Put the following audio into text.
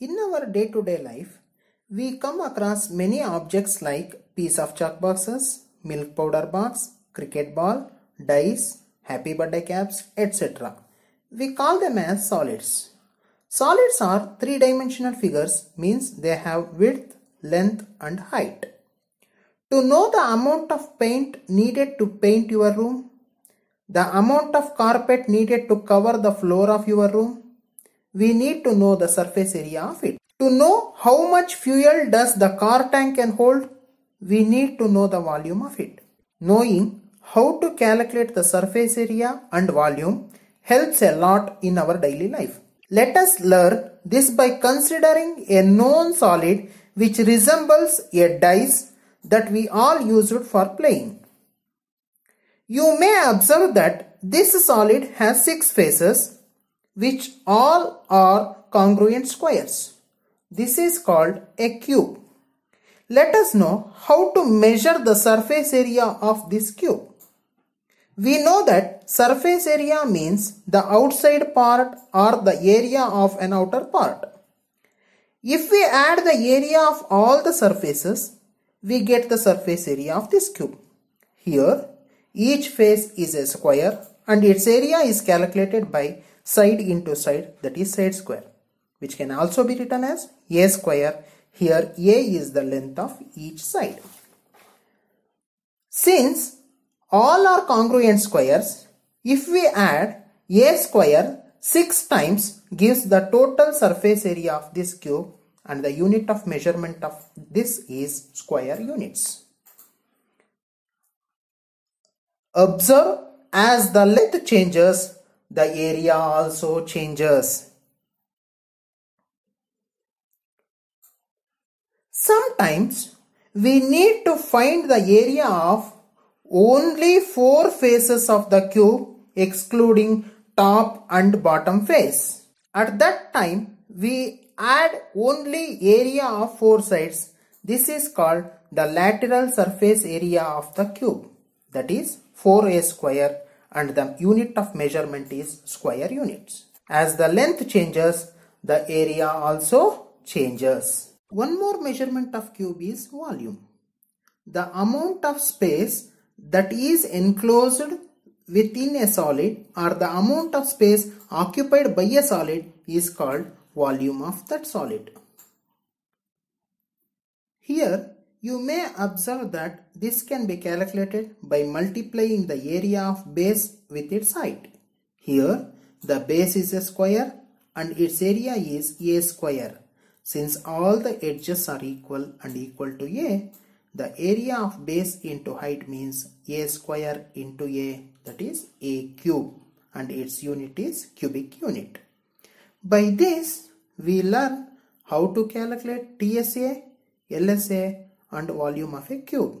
In our day-to-day life, we come across many objects like piece of chalk boxes, milk powder box, cricket ball, dice, happy birthday caps, etc. We call them as solids. Solids are three-dimensional figures means they have width, length and height. To know the amount of paint needed to paint your room, the amount of carpet needed to cover the floor of your room, we need to know the surface area of it. To know how much fuel does the car tank can hold, we need to know the volume of it. Knowing how to calculate the surface area and volume helps a lot in our daily life. Let us learn this by considering a known solid which resembles a dice that we all used for playing. You may observe that this solid has six faces which all are congruent squares. This is called a cube. Let us know how to measure the surface area of this cube. We know that surface area means the outside part or the area of an outer part. If we add the area of all the surfaces, we get the surface area of this cube. Here, each face is a square and its area is calculated by side into side that is side square which can also be written as a square. Here a is the length of each side. Since all are congruent squares, if we add a square 6 times gives the total surface area of this cube and the unit of measurement of this is square units. Observe as the length changes the area also changes. Sometimes we need to find the area of only four faces of the cube excluding top and bottom face. At that time we add only area of four sides. This is called the lateral surface area of the cube that is 4a square and the unit of measurement is square units. As the length changes, the area also changes. One more measurement of cube is volume. The amount of space that is enclosed within a solid or the amount of space occupied by a solid is called volume of that solid. Here you may observe that this can be calculated by multiplying the area of base with its height. Here the base is a square and its area is a square. Since all the edges are equal and equal to a, the area of base into height means a square into a that is a cube and its unit is cubic unit. By this we learn how to calculate TSA, LSA and volume of a cube.